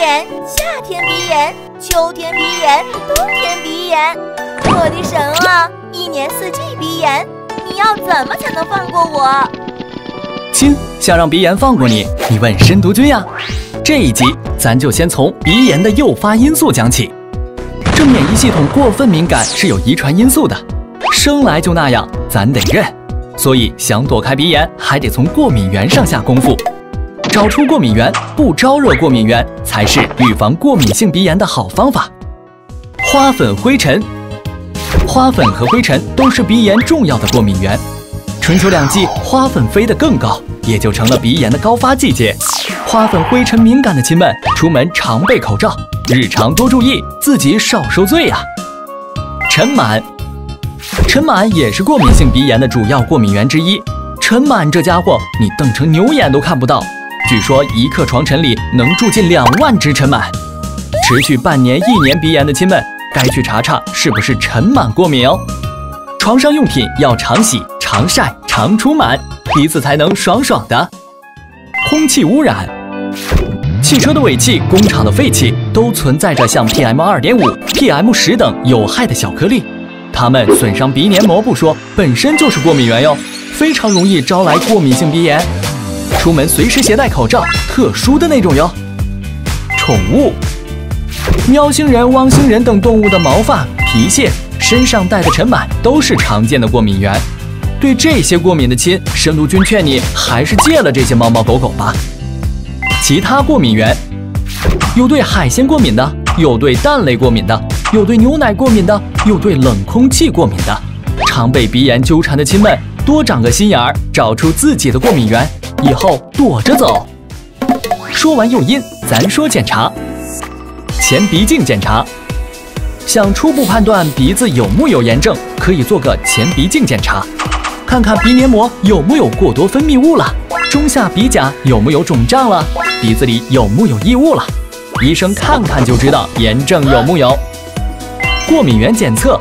炎夏天鼻炎、秋天鼻炎、冬天鼻炎。我的神啊！一年四季鼻炎，你要怎么才能放过我？亲，想让鼻炎放过你，你问深读君呀。这一集咱就先从鼻炎的诱发因素讲起。这免疫系统过分敏感是有遗传因素的，生来就那样，咱得认。所以想躲开鼻炎，还得从过敏源上下功夫。找出过敏源，不招惹过敏源，才是预防过敏性鼻炎的好方法。花粉、灰尘，花粉和灰尘都是鼻炎重要的过敏源。春秋两季，花粉飞得更高，也就成了鼻炎的高发季节。花粉、灰尘敏感的亲们，出门常备口罩，日常多注意，自己少受罪啊。尘螨，尘螨也是过敏性鼻炎的主要过敏源之一。尘螨这家伙，你瞪成牛眼都看不到。据说一克床尘里能住进两万只尘螨，持续半年、一年鼻炎的亲们，该去查查是不是尘螨过敏哦。床上用品要常洗、常晒、常除螨，鼻子才能爽爽的。空气污染，汽车的尾气、工厂的废气都存在着像 PM 二点五、PM 十等有害的小颗粒，它们损伤鼻黏膜不说，本身就是过敏源哟，非常容易招来过敏性鼻炎。出门随时携带口罩，特殊的那种哟。宠物，喵星人、汪星人等动物的毛发、皮屑、身上带的尘螨都是常见的过敏源。对这些过敏的亲，深度君劝你还是戒了这些猫猫狗狗吧。其他过敏源，有对海鲜过敏的，有对蛋类过敏的，有对牛奶过敏的，有对冷空气过敏的。常被鼻炎纠缠的亲们，多长个心眼儿，找出自己的过敏源。以后躲着走。说完诱因，咱说检查。前鼻镜检查，想初步判断鼻子有木有炎症，可以做个前鼻镜检查，看看鼻黏膜有木有过多分泌物了，中下鼻甲有木有肿胀了，鼻子里有木有异物了。医生看看就知道炎症有木有。过敏原检测，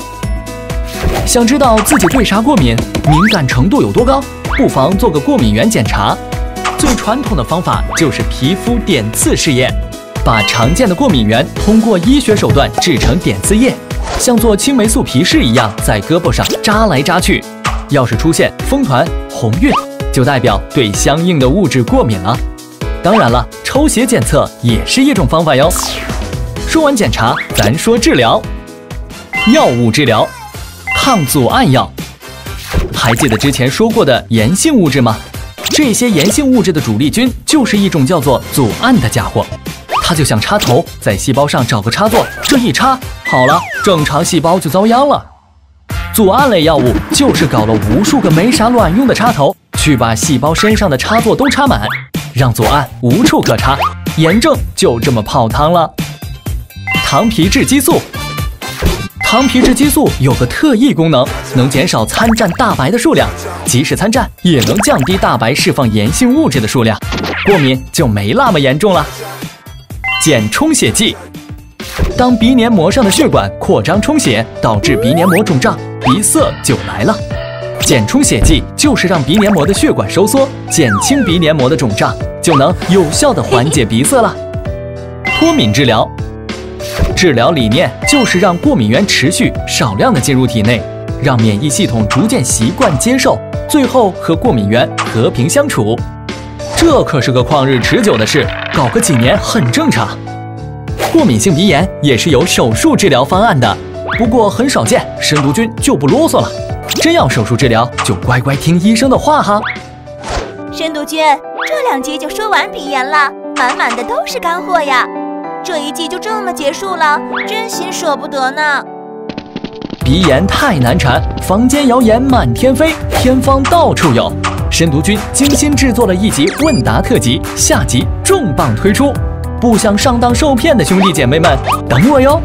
想知道自己对啥过敏，敏感程度有多高，不妨做个过敏原检查。最传统的方法就是皮肤点刺试验，把常见的过敏源通过医学手段制成点刺液，像做青霉素皮试一样在胳膊上扎来扎去。要是出现风团、红晕，就代表对相应的物质过敏了。当然了，抽血检测也是一种方法哟。说完检查，咱说治疗。药物治疗，抗组胺药。还记得之前说过的炎性物质吗？这些炎性物质的主力军就是一种叫做组胺的家伙，它就像插头，在细胞上找个插座，这一插好了，正常细胞就遭殃了。组胺类药物就是搞了无数个没啥卵用的插头，去把细胞身上的插座都插满，让组胺无处可插，炎症就这么泡汤了。糖皮质激素。糖皮质激素有个特异功能，能减少参战大白的数量，即使参战也能降低大白释放炎性物质的数量，过敏就没那么严重了。减充血剂，当鼻黏膜上的血管扩张充血，导致鼻黏膜肿胀，鼻塞就来了。减充血剂就是让鼻黏膜的血管收缩，减轻鼻黏膜的肿胀，就能有效的缓解鼻塞了。脱敏治疗。治疗理念就是让过敏源持续少量的进入体内，让免疫系统逐渐习惯接受，最后和过敏源和平相处。这可是个旷日持久的事，搞个几年很正常。过敏性鼻炎也是有手术治疗方案的，不过很少见，深读君就不啰嗦了。真要手术治疗，就乖乖听医生的话哈。深读君，这两集就说完鼻炎了，满满的都是干货呀。这一季就这么结束了，真心舍不得呢。鼻炎太难缠，房间谣言满天飞，偏方到处有。深读君精心制作了一集问答特辑，下集重磅推出，不想上当受骗的兄弟姐妹们，等我哟。